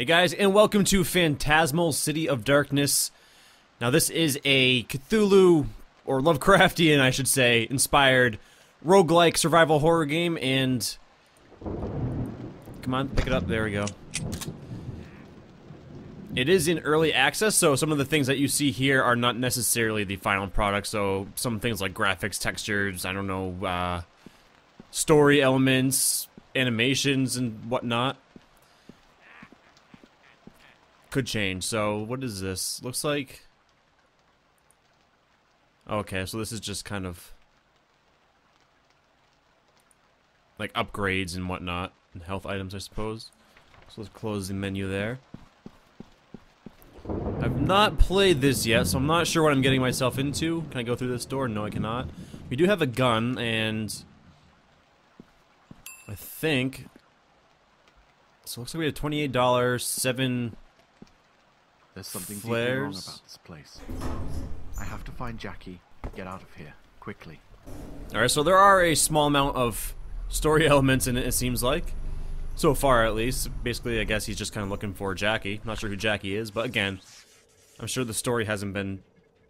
Hey guys, and welcome to Phantasmal City of Darkness. Now, this is a Cthulhu, or Lovecraftian, I should say, inspired roguelike survival horror game, and. Come on, pick it up. There we go. It is in early access, so some of the things that you see here are not necessarily the final product. So, some things like graphics, textures, I don't know, uh, story elements, animations, and whatnot could change. So, what is this? Looks like... Okay, so this is just kind of... Like upgrades and whatnot. And health items, I suppose. So let's close the menu there. I've not played this yet, so I'm not sure what I'm getting myself into. Can I go through this door? No, I cannot. We do have a gun, and... I think... So it looks like we have $28, 7 there's something deeply wrong about this place. I have to find Jackie. Get out of here quickly. All right, so there are a small amount of story elements in it. It seems like, so far at least. Basically, I guess he's just kind of looking for Jackie. Not sure who Jackie is, but again, I'm sure the story hasn't been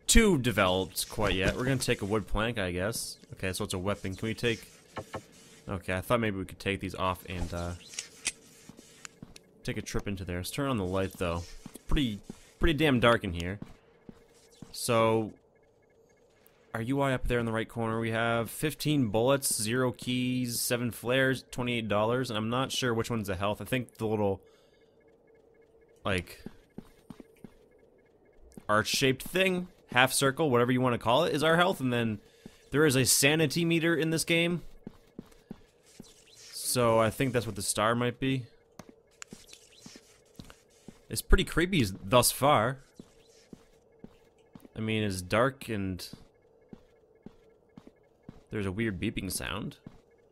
too developed quite yet. We're gonna take a wood plank, I guess. Okay, so it's a weapon. Can we take? Okay, I thought maybe we could take these off and uh, take a trip into there. Let's turn on the light though. It's pretty pretty damn dark in here. So, our UI up there in the right corner, we have 15 bullets, 0 keys, 7 flares, $28, and I'm not sure which one's the health. I think the little, like, arch-shaped thing, half circle, whatever you want to call it, is our health, and then there is a sanity meter in this game. So I think that's what the star might be. It's pretty creepy thus far. I mean, it's dark and there's a weird beeping sound.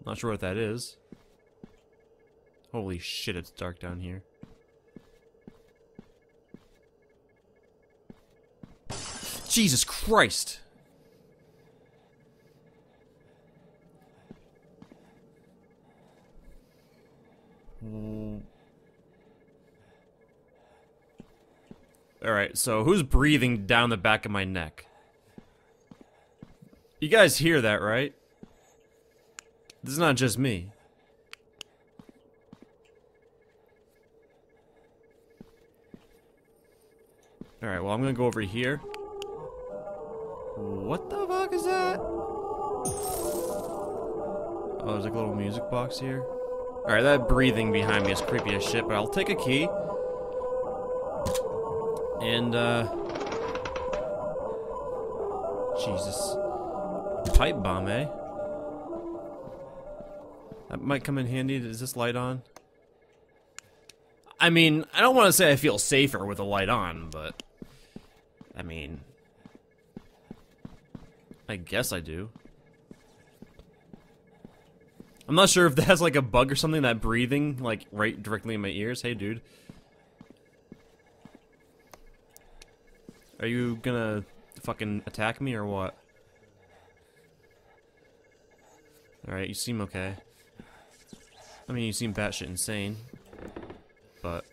Not sure what that is. Holy shit, it's dark down here. Jesus Christ! Alright, so who's breathing down the back of my neck? You guys hear that, right? This is not just me. Alright, well I'm gonna go over here. What the fuck is that? Oh, there's like a little music box here. Alright, that breathing behind me is creepy as shit, but I'll take a key. And, uh... Jesus. Pipe bomb, eh? That might come in handy. Is this light on? I mean, I don't want to say I feel safer with a light on, but... I mean... I guess I do. I'm not sure if that has like a bug or something, that breathing, like, right directly in my ears. Hey, dude. Are you gonna fucking attack me or what? Alright, you seem okay. I mean, you seem batshit insane. But...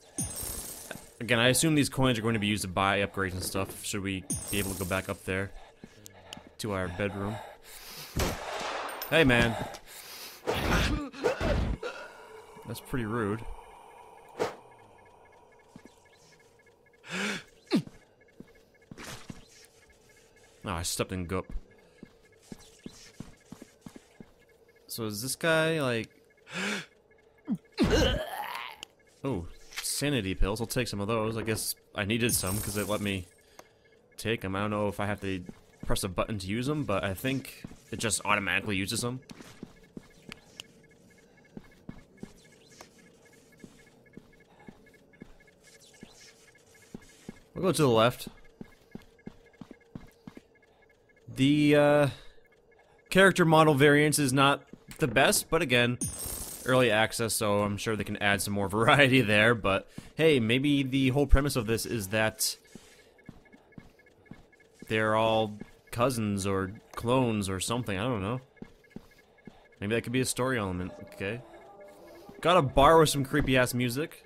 Again, I assume these coins are going to be used to buy upgrades and stuff. Should we be able to go back up there? To our bedroom. Hey, man. That's pretty rude. Stepped in goop. So is this guy like... oh, sanity pills. I'll take some of those. I guess I needed some because it let me take them. I don't know if I have to press a button to use them, but I think it just automatically uses them. We'll go to the left. The uh, character model variance is not the best, but again, early access, so I'm sure they can add some more variety there, but hey, maybe the whole premise of this is that they're all cousins or clones or something, I don't know. Maybe that could be a story element, okay. Got a bar with some creepy-ass music.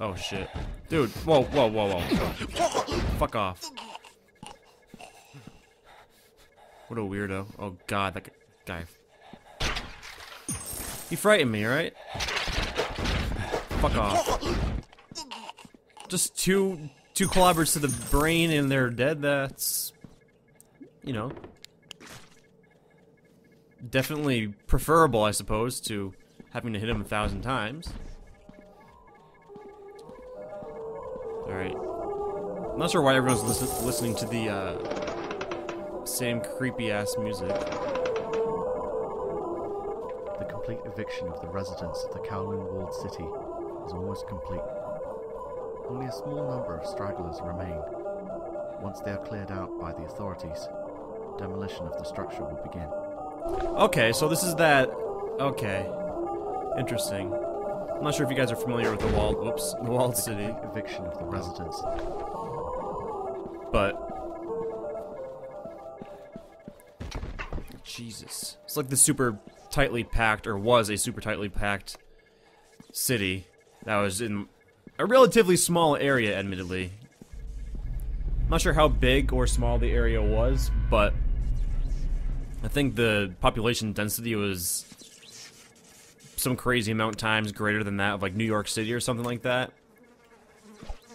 Oh shit. Dude, whoa, whoa, whoa, whoa. Fuck off. What a weirdo. Oh god, that guy. He frightened me, right? Fuck off. Just two two clobbers to the brain and they're dead, that's you know definitely preferable, I suppose, to having to hit him a thousand times. Alright. I'm not sure why everyone's listen listening to the uh, same creepy ass music. The complete eviction of the residents of the Kowloon walled city is almost complete. Only a small number of stragglers remain. Once they are cleared out by the authorities, demolition of the structure will begin. Okay, so this is that... Okay. Interesting. I'm not sure if you guys are familiar with the walled... Whoops. The walled the city. eviction of the residents. But... Jesus. It's like the super tightly packed, or was a super tightly packed city that was in a relatively small area, admittedly. I'm not sure how big or small the area was, but I think the population density was some crazy amount times greater than that of like New York City or something like that.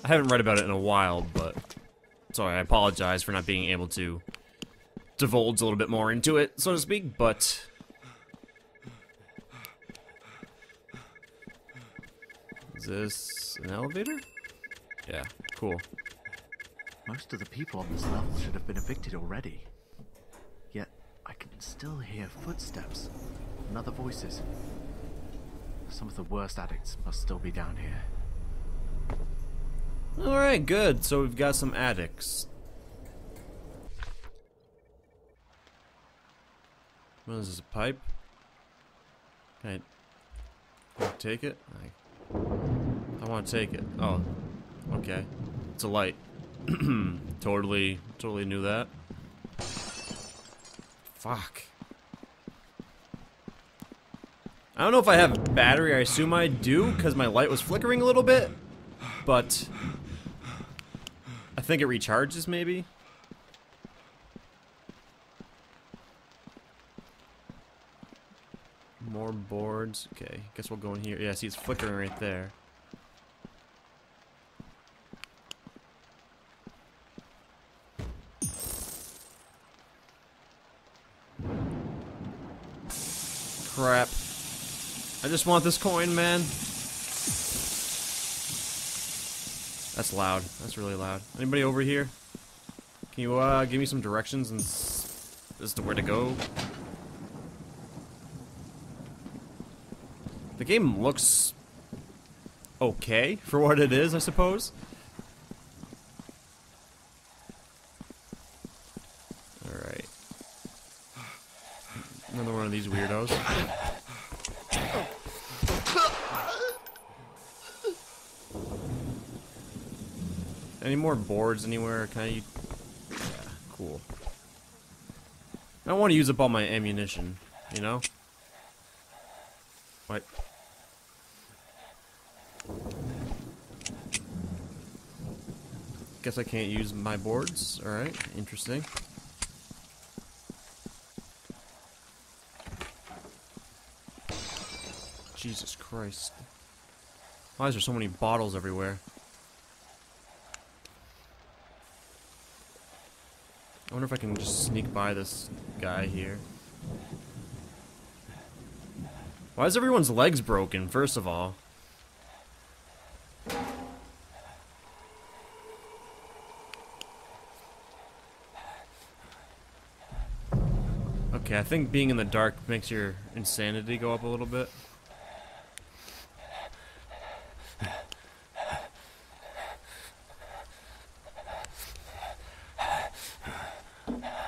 I haven't read about it in a while, but sorry, I apologize for not being able to divulge a little bit more into it, so to speak, but Is this an elevator? Yeah, cool. Most of the people on this level should have been evicted already. Yet, I can still hear footsteps and other voices. Some of the worst addicts must still be down here. Alright, good. So we've got some addicts. Is this, is a pipe? Can I, can I take it? I, I want to take it. Oh, okay. It's a light. totally, totally knew that. Fuck. I don't know if I have battery. I assume I do, because my light was flickering a little bit. But... I think it recharges, maybe? More boards. Okay, guess we'll go in here. Yeah, see, it's flickering right there. Crap. I just want this coin, man. That's loud. That's really loud. Anybody over here? Can you uh, give me some directions and as to where to go? The game looks okay for what it is, I suppose. Alright. Another one of these weirdos. Any more boards anywhere? Can I... Yeah, cool. I don't want to use up all my ammunition, you know? What? Guess I can't use my boards. Alright, interesting. Jesus Christ. Why is there so many bottles everywhere? I wonder if I can just sneak by this guy here. Why is everyone's legs broken, first of all? Think being in the dark makes your insanity go up a little bit.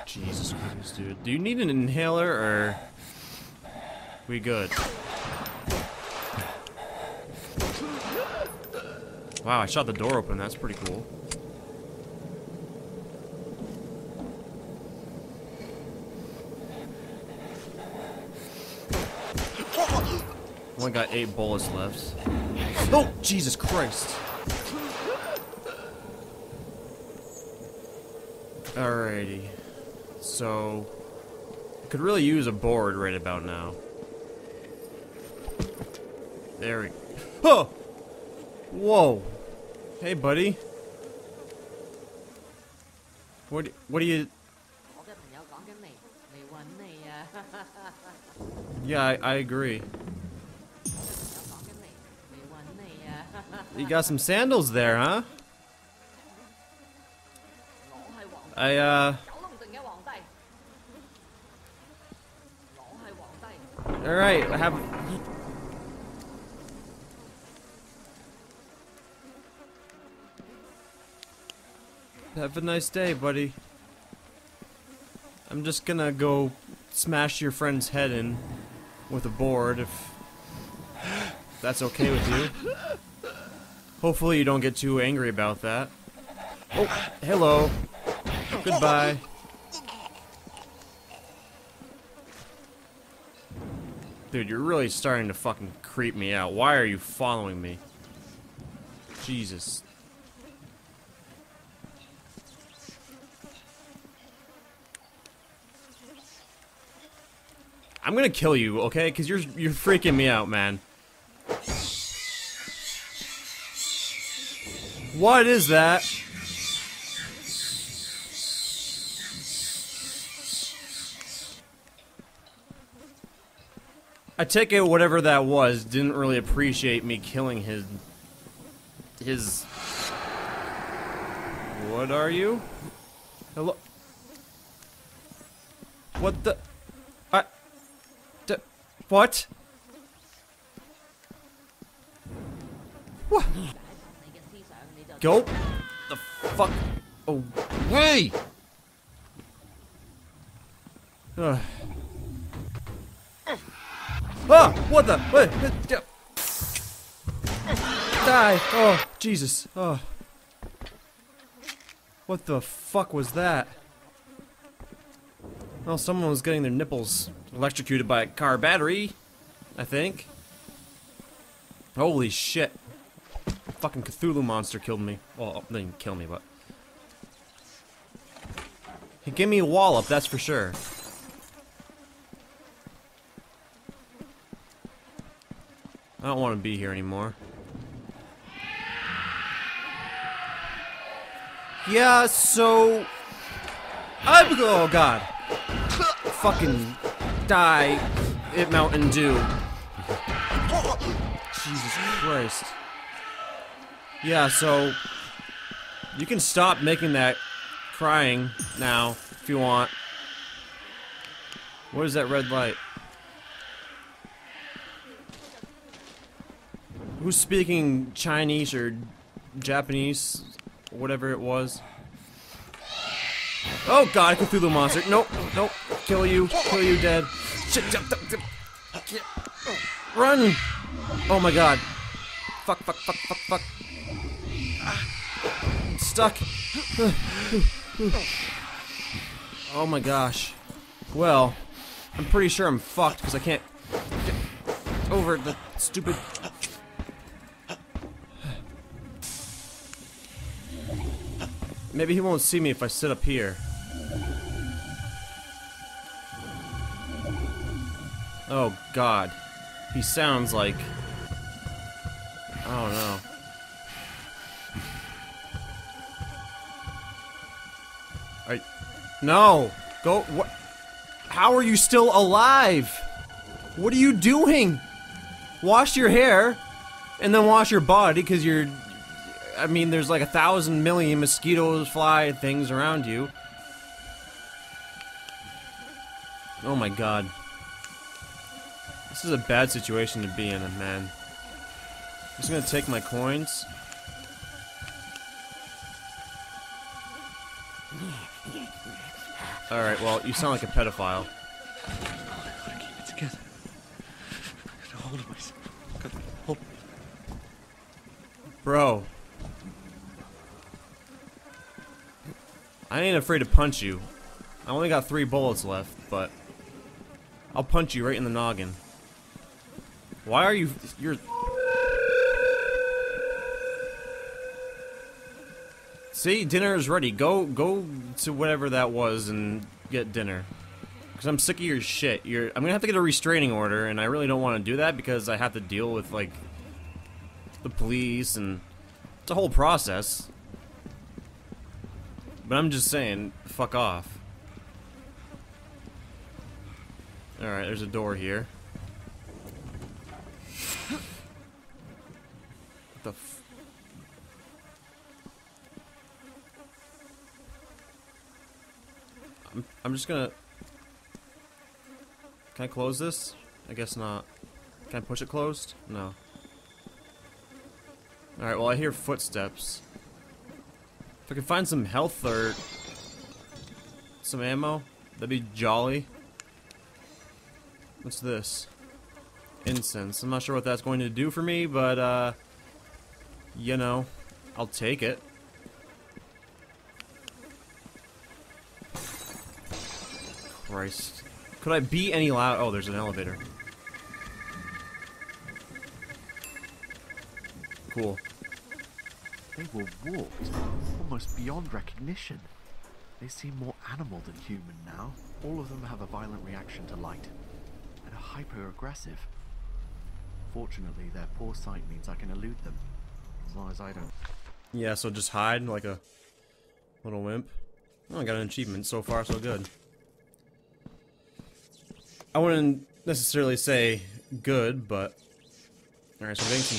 Jesus Christ, dude. Do you need an inhaler, or... We good? Wow, I shot the door open. That's pretty cool. only got eight bullets left. Oh, Jesus Christ. Alrighty. So, I could really use a board right about now. There we go. Whoa! Hey, buddy. What, do, what are you... Yeah, I, I agree. You got some sandals there, huh? I, uh... Alright, I have... Have a nice day, buddy. I'm just gonna go smash your friend's head in with a board if that's okay with you. Hopefully you don't get too angry about that. Oh, hello. Goodbye. Dude, you're really starting to fucking creep me out. Why are you following me? Jesus. I'm gonna kill you, okay? Cause you're you're freaking me out, man. What is that? I take it whatever that was didn't really appreciate me killing his his What are you? Hello What the I D What? What? Go the fuck away! Ugh. Ah! What the? What? Die! Oh, Jesus. Oh. What the fuck was that? Well, someone was getting their nipples electrocuted by a car battery, I think. Holy shit. Fucking Cthulhu monster killed me. Well, didn't kill me, but. He gave me a wallop, that's for sure. I don't want to be here anymore. Yeah, so. I'm. Oh, God. Fucking die, it Mountain Dew. Jesus Christ. Yeah, so. You can stop making that crying now, if you want. What is that red light? Who's speaking Chinese or Japanese, whatever it was? Oh god, Cthulhu monster. Nope, nope. Kill you, kill you dead. Run! Oh my god. Fuck, fuck, fuck, fuck, fuck. I'm stuck. Oh my gosh. Well, I'm pretty sure I'm fucked because I can't get over the stupid Maybe he won't see me if I sit up here. Oh god. He sounds like I don't know. I No. Go what How are you still alive? What are you doing? Wash your hair and then wash your body cuz you're I mean, there's like a thousand million mosquitoes, fly things around you. Oh my god. This is a bad situation to be in, man. I'm just gonna take my coins. Alright, well, you sound like a pedophile. I gotta keep it together. I Gotta hold myself. Gotta hold. Bro. I ain't afraid to punch you. I only got three bullets left, but I'll punch you right in the noggin. Why are you? You're. See, dinner is ready. Go, go to whatever that was and get dinner. Because I'm sick of your shit. You're, I'm gonna have to get a restraining order, and I really don't want to do that because I have to deal with like the police and it's a whole process. But I'm just saying, fuck off. Alright, there's a door here. What the I'm, I'm just gonna... Can I close this? I guess not. Can I push it closed? No. Alright, well I hear footsteps. If I can find some health or some ammo, that'd be jolly. What's this? Incense. I'm not sure what that's going to do for me, but uh you know, I'll take it. Christ. Could I be any loud? Oh, there's an elevator. Cool. They were warped, almost beyond recognition. They seem more animal than human now. All of them have a violent reaction to light, and are hyper-aggressive. Fortunately, their poor sight means I can elude them, as long as I don't. Yeah, so just hide like a little wimp. Oh, I got an achievement. So far, so good. I wouldn't necessarily say good, but all right. So getting some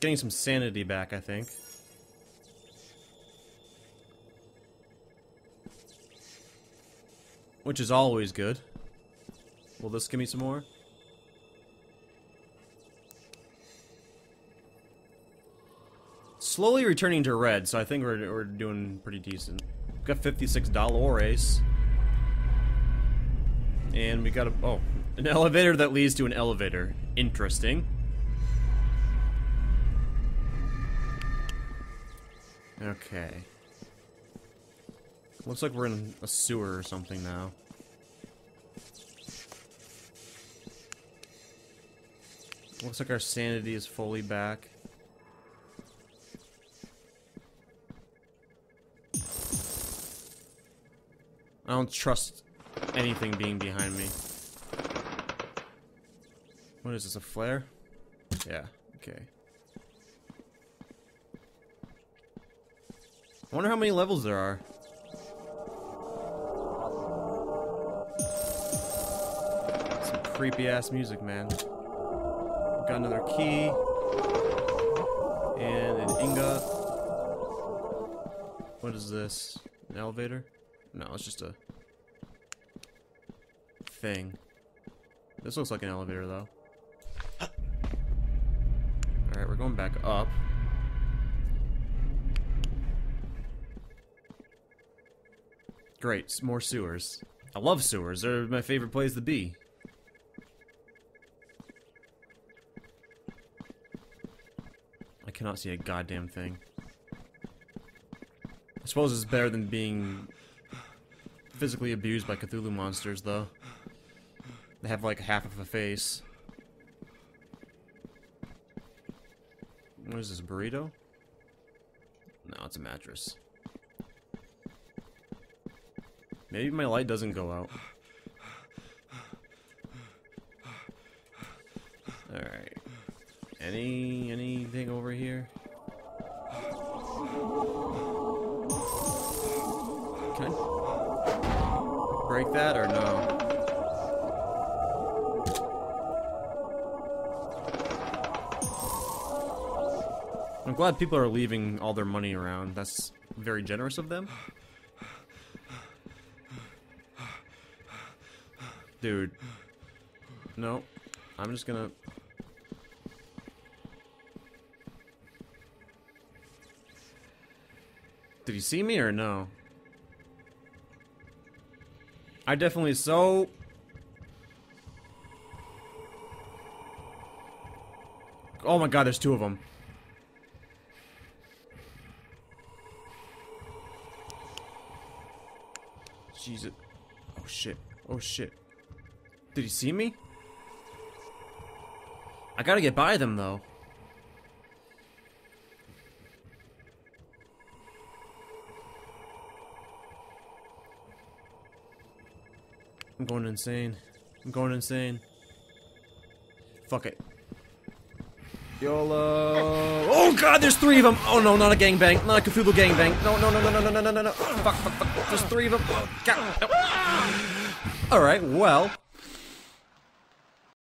getting some sanity back, I think. Which is always good. Will this give me some more? slowly returning to red, so I think we're, we're doing pretty decent. Got 56 dollars. And we got a, oh, an elevator that leads to an elevator. Interesting. Okay. Looks like we're in a sewer or something now. Looks like our sanity is fully back. I don't trust anything being behind me. What is this, a flare? Yeah, okay. I wonder how many levels there are. Some creepy ass music, man. Got another key. And an ingot. What is this? An elevator? No, it's just a thing. This looks like an elevator, though. Alright, we're going back up. Great, more sewers. I love sewers. They're my favorite place to be. I cannot see a goddamn thing. I suppose it's better than being physically abused by Cthulhu monsters, though. They have like half of a face. What is this, burrito? No, it's a mattress. Maybe my light doesn't go out. Alright. Any anything over here? Can I break that or no? I'm glad people are leaving all their money around. That's very generous of them. Dude. No. I'm just gonna... Did he see me or no? I definitely so... Oh my god, there's two of them. Jesus. Oh shit. Oh shit. Did he see me? I gotta get by them though. I'm going insane. I'm going insane. Fuck it. YOLO. Uh, oh god, there's three of them. Oh no, not a gangbang. Not a Cthulhu gangbang. No, no, no, no, no, no, no, no, no, no. Fuck, fuck, fuck. There's three of them. Oh, god. Alright, well.